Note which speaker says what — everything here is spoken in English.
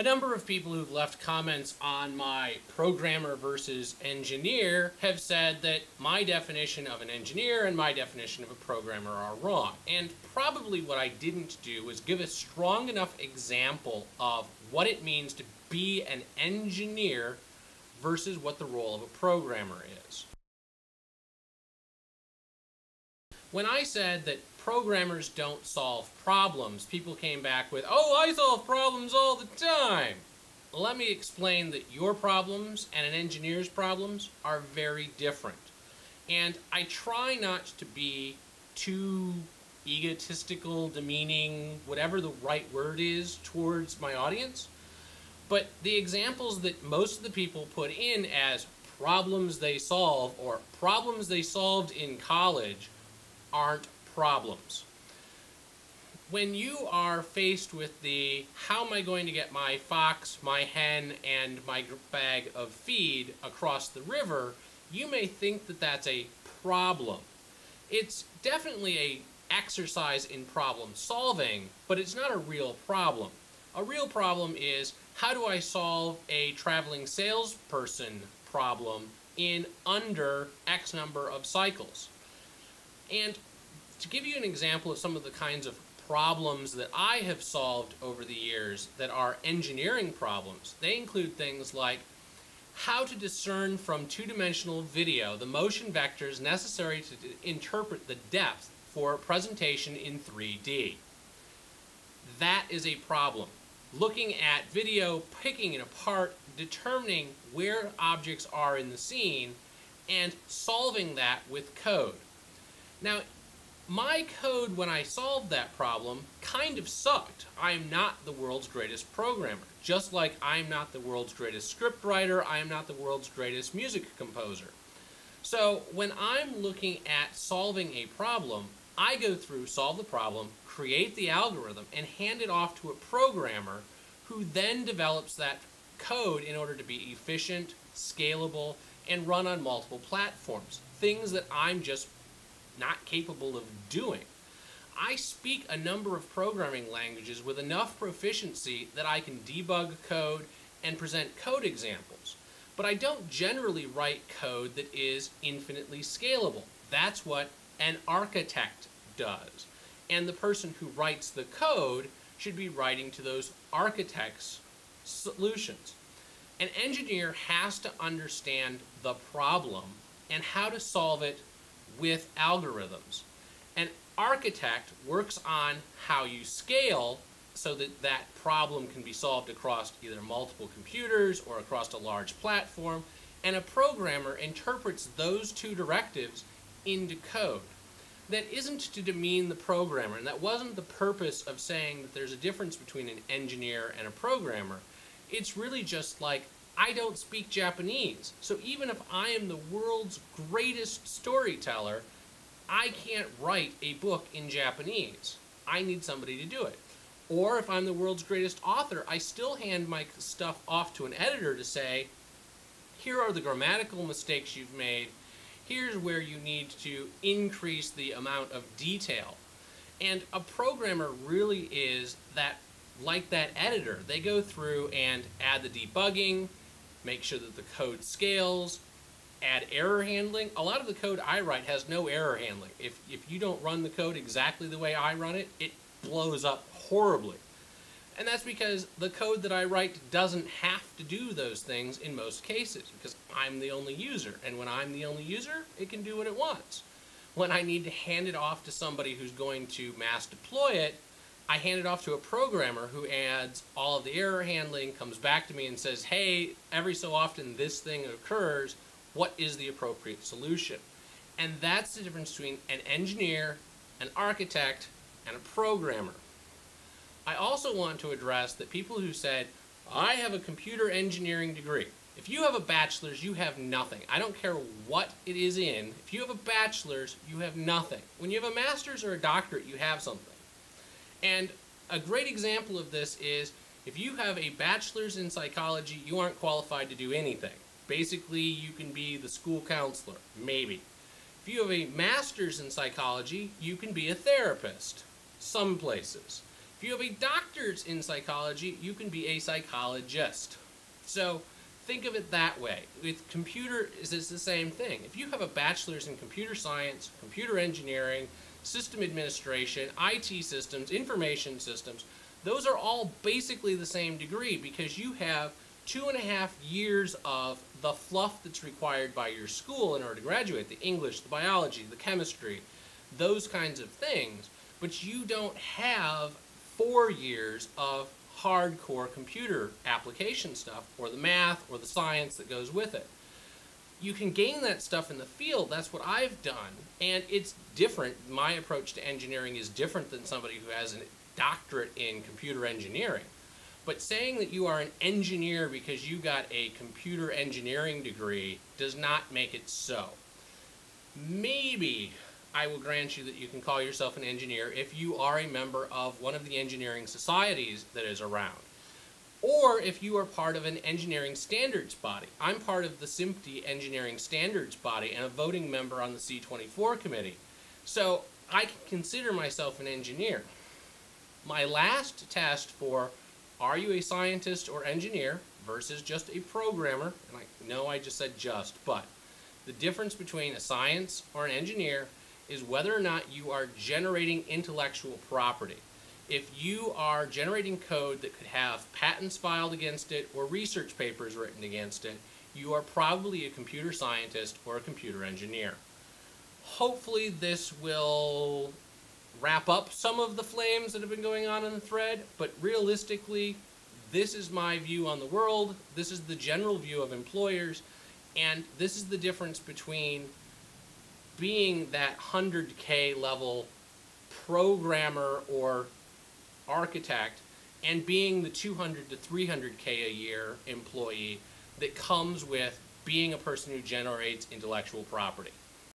Speaker 1: A number of people who've left comments on my programmer versus engineer have said that my definition of an engineer and my definition of a programmer are wrong. And probably what I didn't do was give a strong enough example of what it means to be an engineer versus what the role of a programmer is. When I said that programmers don't solve problems, people came back with, oh, I solve problems all the time. Let me explain that your problems and an engineer's problems are very different. And I try not to be too egotistical, demeaning, whatever the right word is towards my audience. But the examples that most of the people put in as problems they solve or problems they solved in college aren't problems. When you are faced with the how am I going to get my fox, my hen, and my bag of feed across the river, you may think that that's a problem. It's definitely a exercise in problem solving, but it's not a real problem. A real problem is how do I solve a traveling salesperson problem in under X number of cycles? And to give you an example of some of the kinds of problems that I have solved over the years that are engineering problems, they include things like how to discern from two-dimensional video the motion vectors necessary to interpret the depth for presentation in 3D. That is a problem. Looking at video, picking it apart, determining where objects are in the scene, and solving that with code. Now, my code when I solved that problem kind of sucked. I'm not the world's greatest programmer. Just like I'm not the world's greatest scriptwriter, I am not the world's greatest music composer. So when I'm looking at solving a problem, I go through, solve the problem, create the algorithm, and hand it off to a programmer who then develops that code in order to be efficient, scalable, and run on multiple platforms. Things that I'm just not capable of doing. I speak a number of programming languages with enough proficiency that I can debug code and present code examples. But I don't generally write code that is infinitely scalable. That's what an architect does. And the person who writes the code should be writing to those architects' solutions. An engineer has to understand the problem and how to solve it with algorithms. An architect works on how you scale so that that problem can be solved across either multiple computers or across a large platform, and a programmer interprets those two directives into code. That isn't to demean the programmer, and that wasn't the purpose of saying that there's a difference between an engineer and a programmer. It's really just like I don't speak Japanese. So even if I am the world's greatest storyteller, I can't write a book in Japanese. I need somebody to do it. Or if I'm the world's greatest author, I still hand my stuff off to an editor to say, here are the grammatical mistakes you've made. Here's where you need to increase the amount of detail. And a programmer really is that like that editor. They go through and add the debugging, make sure that the code scales, add error handling. A lot of the code I write has no error handling. If, if you don't run the code exactly the way I run it, it blows up horribly. And that's because the code that I write doesn't have to do those things in most cases because I'm the only user. And when I'm the only user, it can do what it wants. When I need to hand it off to somebody who's going to mass deploy it, I hand it off to a programmer who adds all of the error handling, comes back to me and says, hey, every so often this thing occurs, what is the appropriate solution? And that's the difference between an engineer, an architect, and a programmer. I also want to address that people who said, I have a computer engineering degree. If you have a bachelor's, you have nothing. I don't care what it is in. If you have a bachelor's, you have nothing. When you have a master's or a doctorate, you have something. And a great example of this is if you have a bachelor's in psychology, you aren't qualified to do anything. Basically, you can be the school counselor, maybe. If you have a master's in psychology, you can be a therapist, some places. If you have a doctorate in psychology, you can be a psychologist. So think of it that way. With computer, it's the same thing. If you have a bachelor's in computer science, computer engineering, system administration, IT systems, information systems, those are all basically the same degree because you have two and a half years of the fluff that's required by your school in order to graduate the English, the biology, the chemistry, those kinds of things. But you don't have four years of hardcore computer application stuff or the math or the science that goes with it. You can gain that stuff in the field. That's what I've done. And it's different. My approach to engineering is different than somebody who has a doctorate in computer engineering. But saying that you are an engineer because you got a computer engineering degree does not make it so. Maybe I will grant you that you can call yourself an engineer if you are a member of one of the engineering societies that is around. Or if you are part of an engineering standards body. I'm part of the SMPTE engineering standards body and a voting member on the C24 committee. So I can consider myself an engineer. My last test for are you a scientist or engineer versus just a programmer, and I know I just said just, but the difference between a science or an engineer is whether or not you are generating intellectual property. If you are generating code that could have patents filed against it or research papers written against it, you are probably a computer scientist or a computer engineer. Hopefully this will wrap up some of the flames that have been going on in the thread, but realistically, this is my view on the world, this is the general view of employers, and this is the difference between being that 100K level programmer or architect and being the 200 to 300K a year employee that comes with being a person who generates intellectual property.